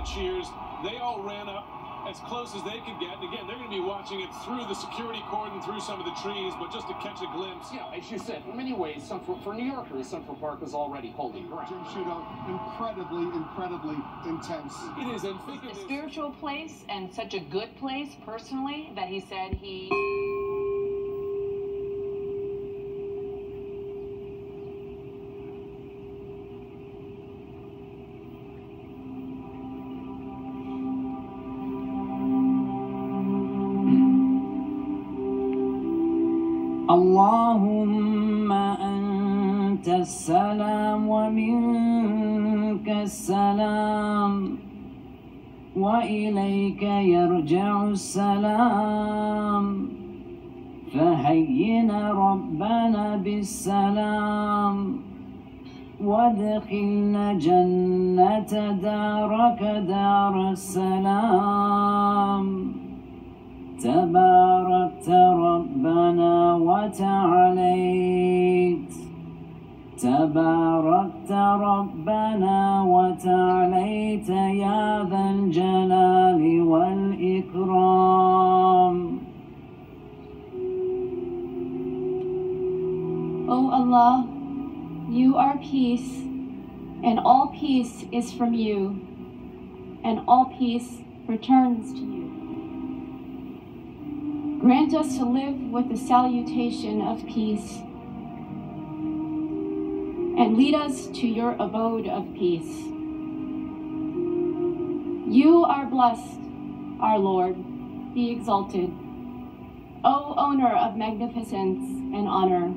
cheers. They all ran up as close as they could get. And again, they're going to be watching it through the security cordon, through some of the trees, but just to catch a glimpse. Yeah, as you said, in many ways, Central, for New Yorkers, Central Park was already holy ground. Jim Sciutto, incredibly, incredibly intense. It is, and think of a this. spiritual place and such a good place personally that he said he اللهم أنت السلام ومنك السلام وإليك يرجع السلام فهينا ربنا بالسلام وادخلنا جنة دارك دار السلام تباركت ربنا وتعاليت تباركت ربنا وتعاليت يا ذا الجلال والإكرام O Allah, you are peace, and all peace is from you, and all peace returns to you. Grant us to live with the salutation of peace, and lead us to your abode of peace. You are blessed, our Lord, be exalted. O owner of magnificence and honor,